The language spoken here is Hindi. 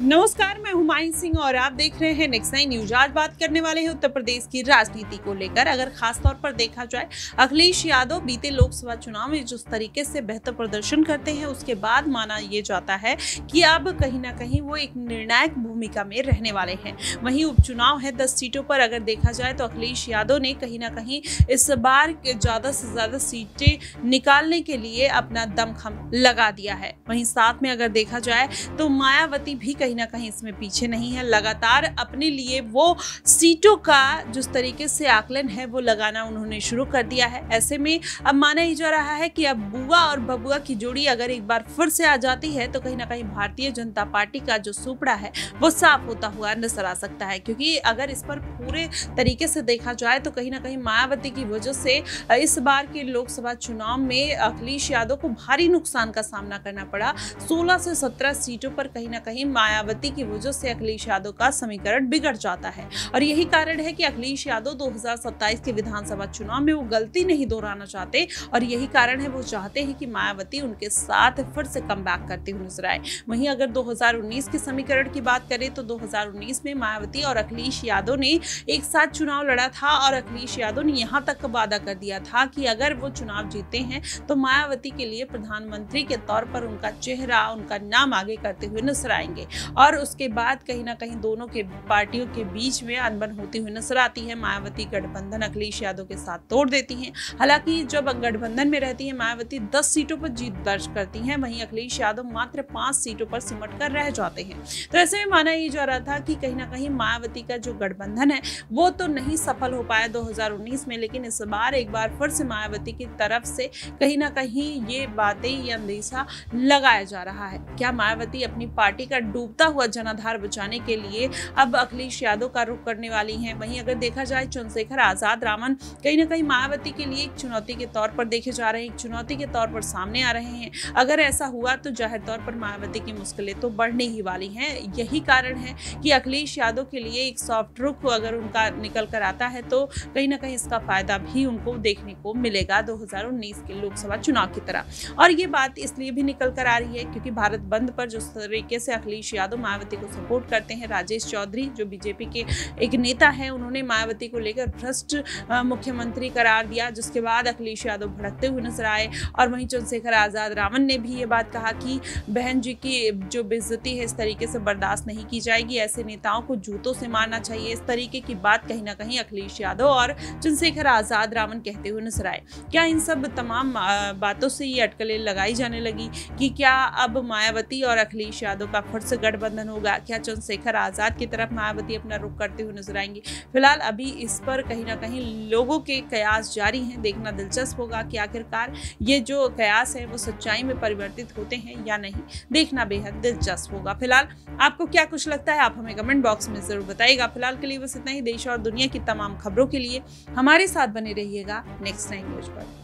नमस्कार, मैं हुमायूं सिंह और आप देख रहे हैं नेक्स्ट नाइन न्यूज़ आज बात करने वाले हैं उत्तर प्रदेश की राजनीति को लेकर। अगर खास तौर पर देखा जाए, अखिलेश यादव बीते लोकसभा चुनाव में जिस तरीके से बेहतर प्रदर्शन करते हैं, उसके बाद माना ये जाता है कि अब कहीं ना कहीं वो एक निर्णायक भूमिका में रहने वाले हैं। वहीं उपचुनाव है, दस सीटों पर। अगर देखा जाए तो अखिलेश यादव ने कहीं ना कहीं इस बार ज़्यादा से ज़्यादा सीटें निकालने के लिए अपना दमखम लगा दिया है। वहीं साथ में अगर देखा जाए तो मायावती भी कहीं ना कहीं इसमें पीछे नहीं है। लगातार अपने लिए वो सीटों का जिस तरीके से आकलन है, वो लगाना उन्होंने शुरू कर दिया है। ऐसे में अब माना ही जा रहा है कि अब बुआ और बबुआ की जोड़ी अगर एक बार फिर से आ जाती है तो कहीं ना कहीं भारतीय जनता पार्टी का जो सुपड़ा है, वो साफ़ होता हुआ नज़र आ सकता है। क्योंकि अगर इस पर पूरे तरीके से देखा जाए तो कहीं ना कहीं मायावती की वजह से इस बार के लोकसभा चुनाव में अखिलेश यादव को भारी नुकसान का सामना करना पड़ा। 16 से 17 सीटों पर कहीं ना कहीं माया मायावती की वजह से अखिलेश यादव का समीकरण बिगड़ जाता है। और यही कारण है कि अखिलेश यादव 2027 के विधानसभा चुनाव में वो गलती नहीं दोहराना चाहते और यही कारण है, वो चाहते हैं कि मायावती उनके साथ फिर से कम करते हुए नज़र आए। वहीं अगर 2019 के समीकरण की बात करें तो 2019 में मायावती और अखिलेश यादव ने एक साथ चुनाव लड़ा था और अखिलेश यादव ने यहाँ तक वादा कर दिया था कि अगर वो चुनाव जीते हैं तो मायावती के लिए प्रधानमंत्री के तौर पर उनका चेहरा, उनका नाम आगे करते हुए नज़र आएँगे। और उसके बाद कहीं ना कहीं दोनों के पार्टियों के बीच में अनबन होती हुई नज़र आती है। मायावती गठबंधन अखिलेश यादव के साथ तोड़ देती हैं। हालाँकि जब गठबंधन में रहती है, मायावती दस सीटों पर जीत दर्ज करती हैं। वहीं अखिलेश यादव मात्र पाँच सीटों पर सिमट कर रह जाते हैं। तो ऐसे में माना ही जा रहा था कि कहीं ना कहीं मायावती का जो गठबंधन है, वो तो नहीं सफल हो पाया 2019 में, लेकिन इस बार एक बार फिर से मायावती की तरफ़ से कहीं ना कहीं ये बातें, ये अंदेशा लगाया जा रहा है। क्या मायावती अपनी पार्टी का डूब डूबता हुआ जनाधार बचाने के लिए अब अखिलेश यादव का रुख करने वाली हैं। वहीं अगर देखा जाए, चंद्रशेखर आज़ाद रामन कहीं ना कहीं मायावती के लिए एक चुनौती के तौर पर देखे जा रहे हैं, एक चुनौती के तौर पर सामने आ रहे हैं। अगर ऐसा हुआ तो ज़ाहिर तौर पर मायावती की मुश्किलें तो बढ़ने ही वाली हैं। यही कारण है कि अखिलेश यादव के लिए एक सॉफ्ट रुख अगर उनका निकल कर आता है तो कहीं ना कहीं इसका फ़ायदा भी उनको देखने को मिलेगा 2019 के लोकसभा चुनाव की तरह। और ये बात इसलिए भी निकल कर आ रही है क्योंकि भारत बंद पर जिस तरीके से अखिलेश यादव यादव मायावती को सपोर्ट करते हैं। राजेश चौधरी, जो बीजेपी के एक नेता हैं, उन्होंने मायावती को लेकर भ्रष्ट मुख्यमंत्री करार दिया, जिसके बाद अखिलेश यादव भड़कते हुए नज़र आए। और वहीं चंद्रशेखर आज़ाद रावण ने भी ये बात कहा कि बहन जी की जो बेइज्जती है, इस तरीके से बर्दाश्त नहीं की जाएगी। ऐसे नेताओं को जूतों से मारना चाहिए। इस तरीके की बात कहीं ना कहीं अखिलेश यादव और चंद्रशेखर आज़ाद रावण कहते हुए नज़र आए। क्या इन सब तमाम बातों से ये अटकलें लगाई जाने लगी कि क्या अब मायावती और अखिलेश यादव का फिर से गठबंधन होगा। क्या चंद्रशेखर आज़ाद की तरफ़ मायावती अपना रुख करते हुए नज़र आएँगे? फ़िलहाल अभी इस पर कहीं ना कहीं लोगों के कयास जारी हैं। देखना दिलचस्प होगा कि आखिरकार ये जो कयास है, वो सच्चाई में परिवर्तित होते हैं या नहीं। देखना बेहद दिलचस्प होगा। फ़िलहाल आपको क्या कुछ लगता है, आप हमें कमेंट बॉक्स में ज़रूर बताइएगा। फ़िलहाल के लिए बस इतना ही। देश और दुनिया की तमाम खबरों के लिए हमारे साथ बने रहिएगा। नेक्स्ट टाइम न्यूज़ पर।